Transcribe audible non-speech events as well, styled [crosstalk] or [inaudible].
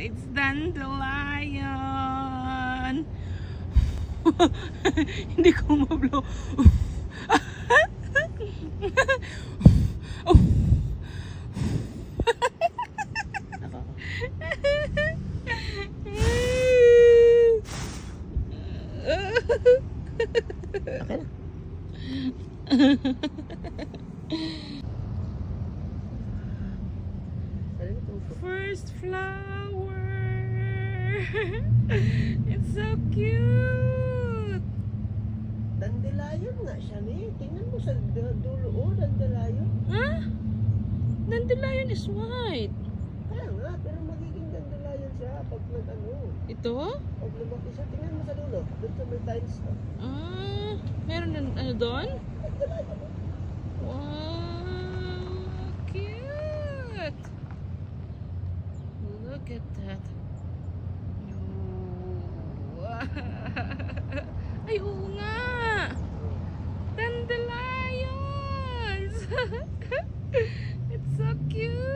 It's dandelion. [laughs] Hindi ko mablo. Okay [laughs] na. First flower. [laughs] It's so cute. Dandelion nga siya ni. Tingnan mo sa du- dulo. Oh, dandelion. Huh? Dandelion is white. Kaya nga, pero magiging dandelion siya pag nag ano. Ito? Pag lumaki siya, tingnan mo sa dulo. Doon sa may tiles. Ah, meron na ano doon? Dandelion. Wow, cute. Look at that. [laughs] Ay, oo nga. Dandelions. [laughs] It's so cute.